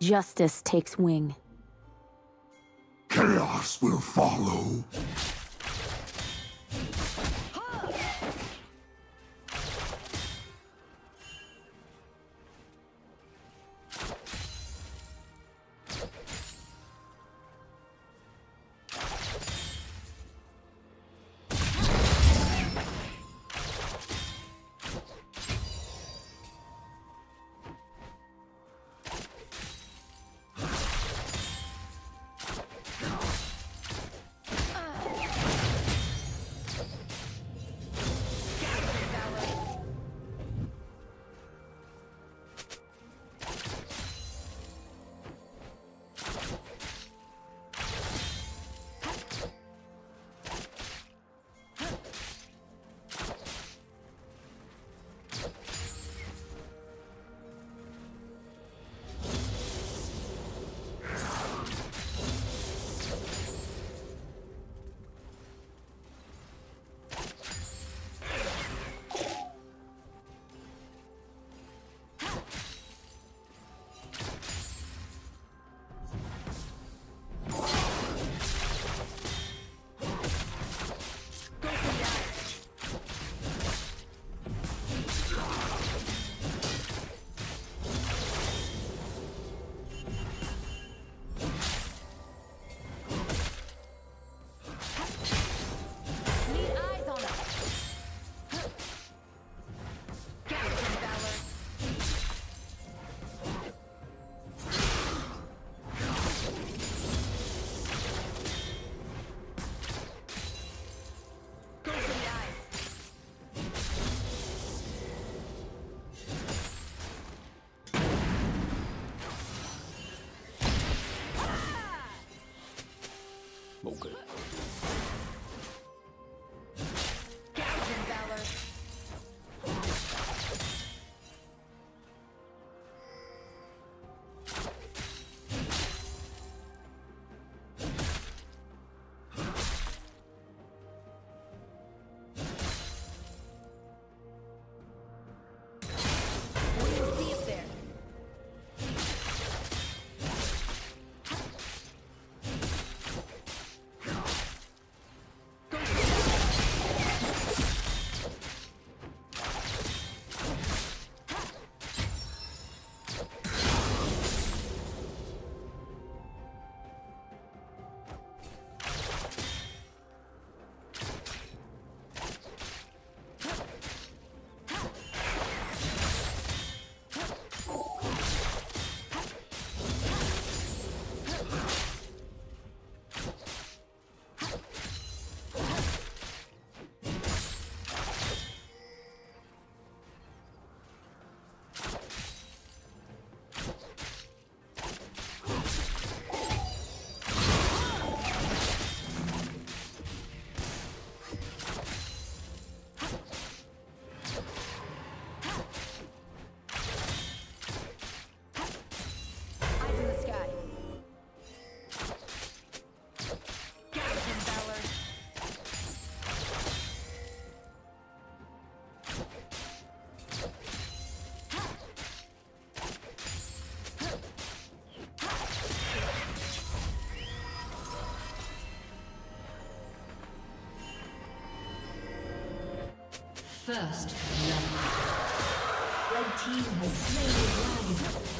Justice takes wing. Chaos will follow. First. Red team has slain the dragon.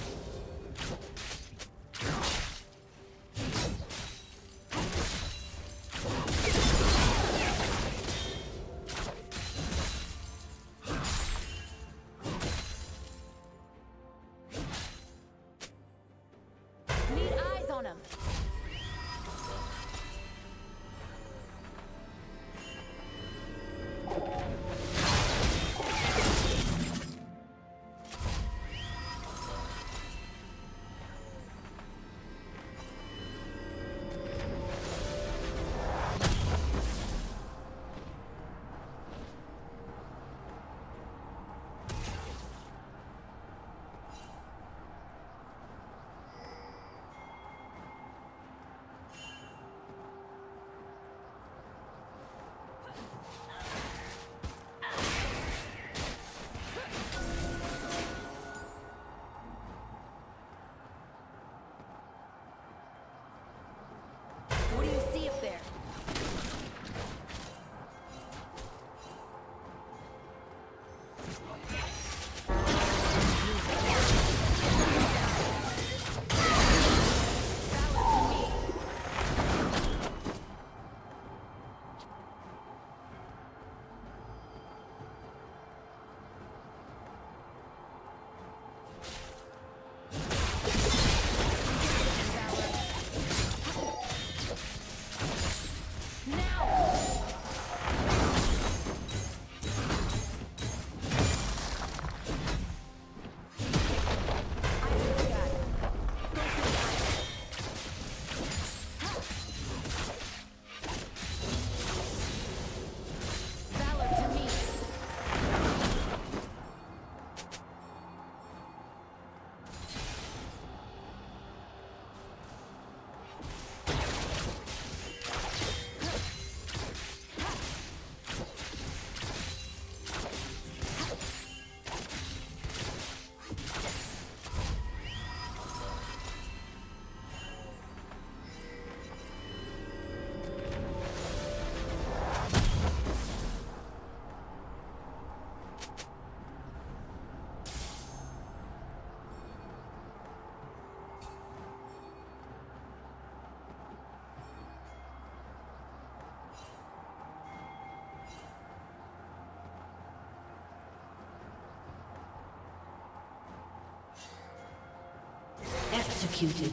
Executed.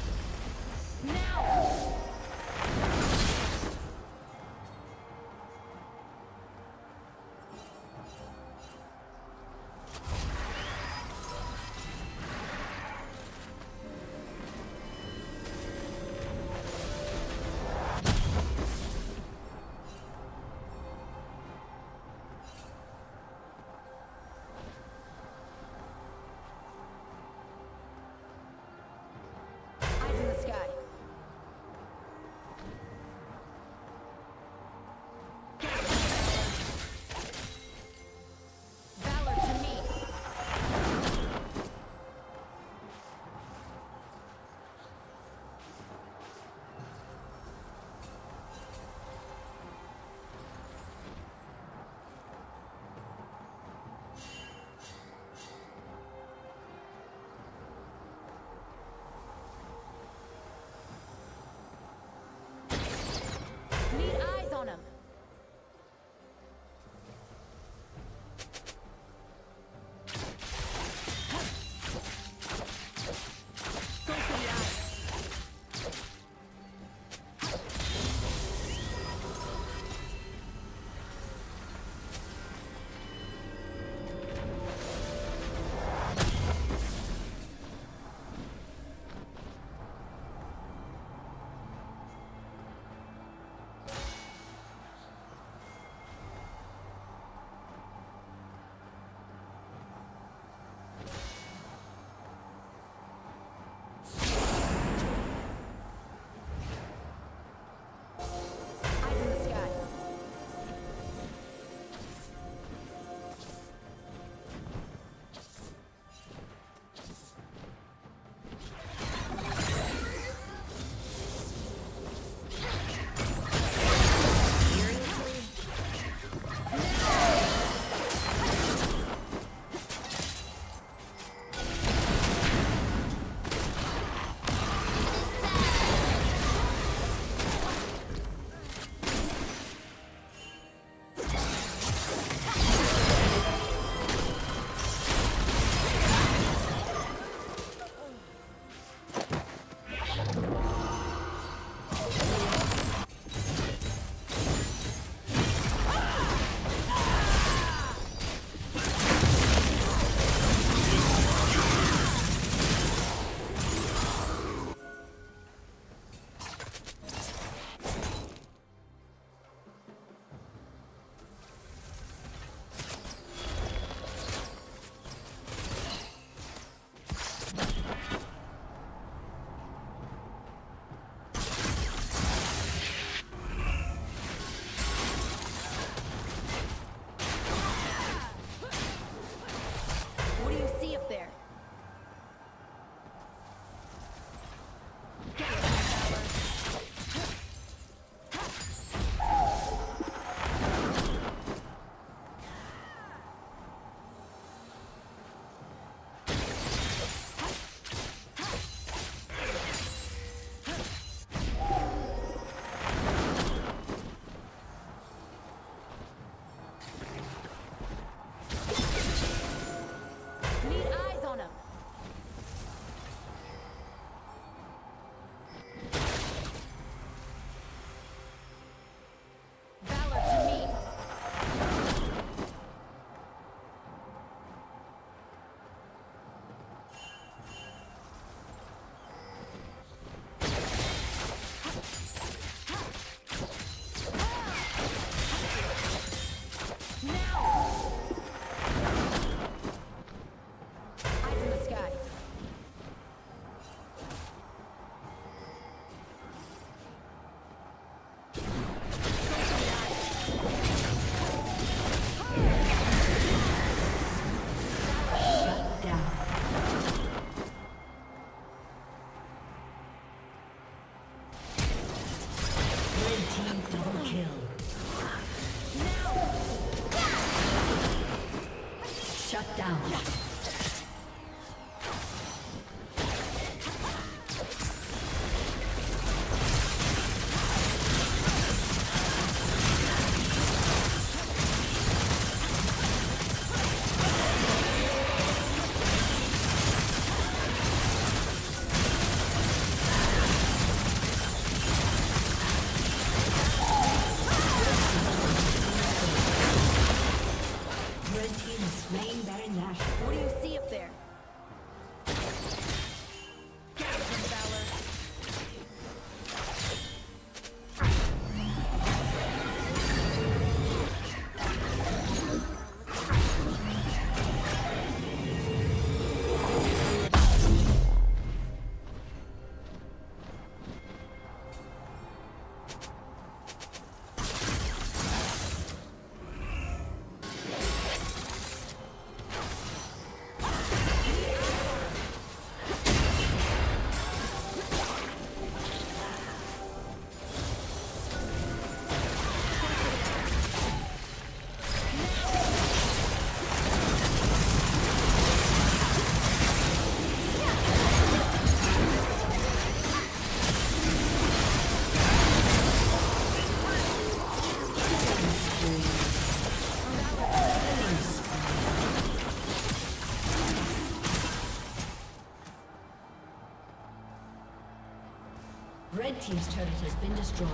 Team's turret has been destroyed.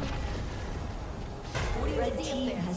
Red team has